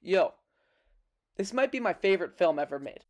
Yo, this might be my favorite film ever made.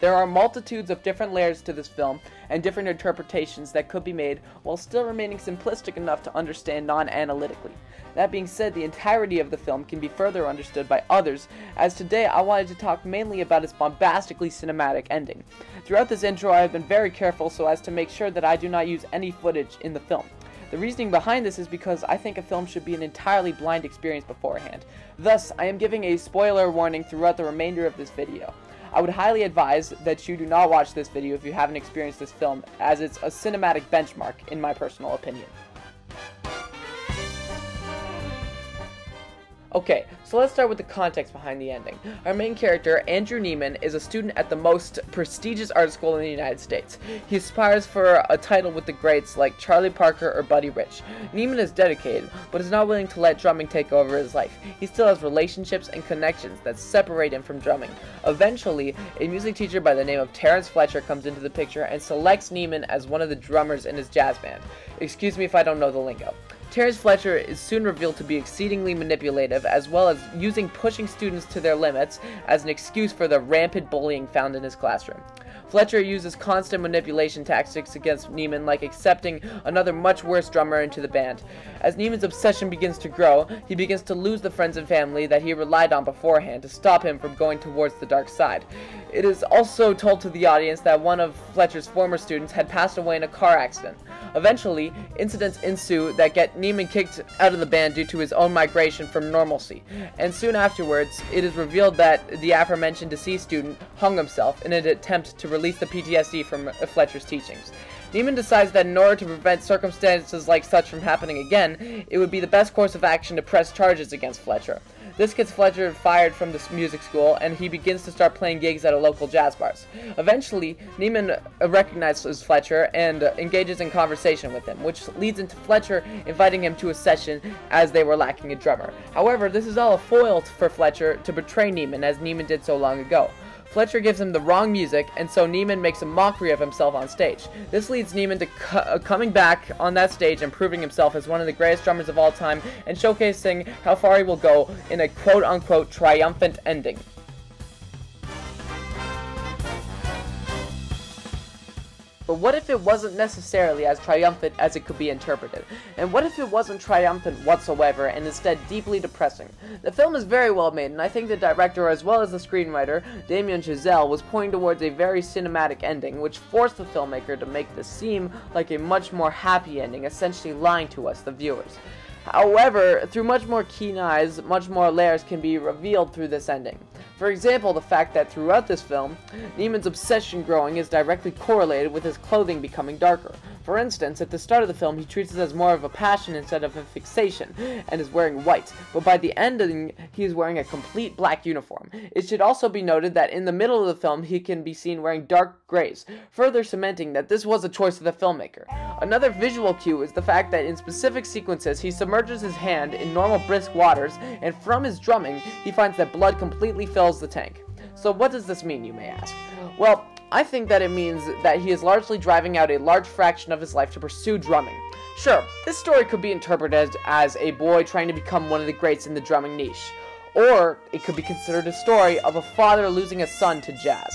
There are multitudes of different layers to this film and different interpretations that could be made while still remaining simplistic enough to understand non-analytically. That being said, the entirety of the film can be further understood by others, as today I wanted to talk mainly about its bombastically cinematic ending. Throughout this intro I have been very careful so as to make sure that I do not use any footage in the film. The reasoning behind this is because I think a film should be an entirely blind experience beforehand. Thus, I am giving a spoiler warning throughout the remainder of this video. I would highly advise that you do not watch this video if you haven't experienced this film, as it's a cinematic benchmark, in my personal opinion. Okay, so let's start with the context behind the ending. Our main character, Andrew Neiman, is a student at the most prestigious art school in the United States. He aspires for a title with the greats like Charlie Parker or Buddy Rich. Neiman is dedicated, but is not willing to let drumming take over his life. He still has relationships and connections that separate him from drumming. Eventually, a music teacher by the name of Terrence Fletcher comes into the picture and selects Neiman as one of the drummers in his jazz band. Excuse me if I don't know the lingo. Terrence Fletcher is soon revealed to be exceedingly manipulative, as well as using pushing students to their limits as an excuse for the rampant bullying found in his classroom. Fletcher uses constant manipulation tactics against Neiman, like accepting another much worse drummer into the band. As Neiman's obsession begins to grow, he begins to lose the friends and family that he relied on beforehand to stop him from going towards the dark side. It is also told to the audience that one of Fletcher's former students had passed away in a car accident. Eventually, incidents ensue that get Neiman kicked out of the band due to his own migration from normalcy, and soon afterwards, it is revealed that the aforementioned deceased student hung himself in an attempt to release the PTSD from Fletcher's teachings. Neiman decides that in order to prevent circumstances like such from happening again, it would be the best course of action to press charges against Fletcher. This gets Fletcher fired from the music school, and he begins to start playing gigs at a local jazz bars. Eventually, Neiman recognizes Fletcher and engages in conversation with him, which leads into Fletcher inviting him to a session as they were lacking a drummer. However, this is all a foil for Fletcher to betray Neiman, as Neiman did so long ago. Fletcher gives him the wrong music, and so Neiman makes a mockery of himself on stage. This leads Neiman to co uh, coming back on that stage and proving himself as one of the greatest drummers of all time, and showcasing how far he will go in a quote-unquote triumphant ending. But what if it wasn't necessarily as triumphant as it could be interpreted? And what if it wasn't triumphant whatsoever and instead deeply depressing? The film is very well made and I think the director as well as the screenwriter, Damien Chazelle, was pointing towards a very cinematic ending which forced the filmmaker to make this seem like a much more happy ending, essentially lying to us, the viewers. However, through much more keen eyes, much more layers can be revealed through this ending. For example, the fact that throughout this film, Neiman's obsession growing is directly correlated with his clothing becoming darker. For instance, at the start of the film, he treats it as more of a passion instead of a fixation, and is wearing white, but by the ending, he is wearing a complete black uniform. It should also be noted that in the middle of the film, he can be seen wearing dark grays, further cementing that this was a choice of the filmmaker. Another visual cue is the fact that in specific sequences, he submerges his hand in normal brisk waters, and from his drumming, he finds that blood completely fills the tank. So what does this mean, you may ask? Well, I think that it means that he is largely driving out a large fraction of his life to pursue drumming. Sure, this story could be interpreted as a boy trying to become one of the greats in the drumming niche, or it could be considered a story of a father losing a son to jazz.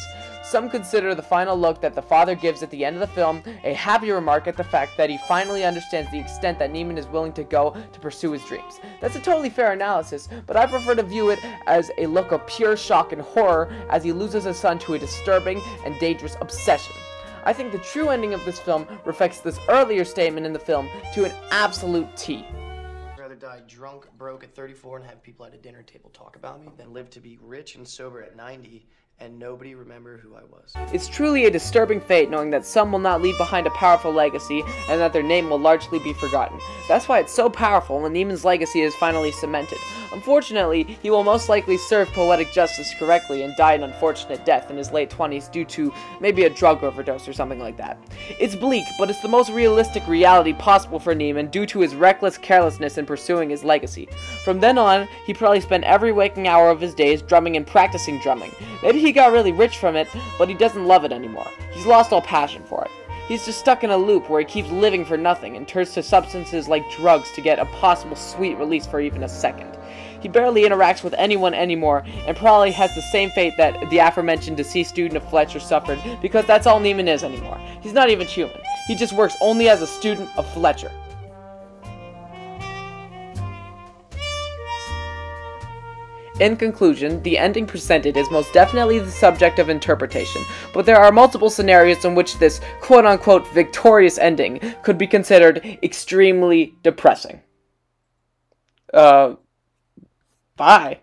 Some consider the final look that the father gives at the end of the film a happy remark at the fact that he finally understands the extent that Neiman is willing to go to pursue his dreams. That's a totally fair analysis, but I prefer to view it as a look of pure shock and horror as he loses his son to a disturbing and dangerous obsession. I think the true ending of this film reflects this earlier statement in the film to an absolute T rather die drunk, broke at 34 and have people at a dinner table talk about me than live to be rich and sober at 90 and nobody remember who I was. It's truly a disturbing fate knowing that some will not leave behind a powerful legacy and that their name will largely be forgotten. That's why it's so powerful when Neiman's legacy is finally cemented. Unfortunately, he will most likely serve poetic justice correctly and die an unfortunate death in his late 20s due to maybe a drug overdose or something like that. It's bleak, but it's the most realistic reality possible for Neiman due to his reckless carelessness in pursuing his legacy. From then on, he probably spent every waking hour of his days drumming and practicing drumming. Maybe he got really rich from it, but he doesn't love it anymore. He's lost all passion for it. He's just stuck in a loop where he keeps living for nothing and turns to substances like drugs to get a possible sweet release for even a second. He barely interacts with anyone anymore and probably has the same fate that the aforementioned deceased student of Fletcher suffered because that's all Neiman is anymore. He's not even human. He just works only as a student of Fletcher. In conclusion, the ending presented is most definitely the subject of interpretation, but there are multiple scenarios in which this quote unquote victorious ending could be considered extremely depressing. Uh, bye.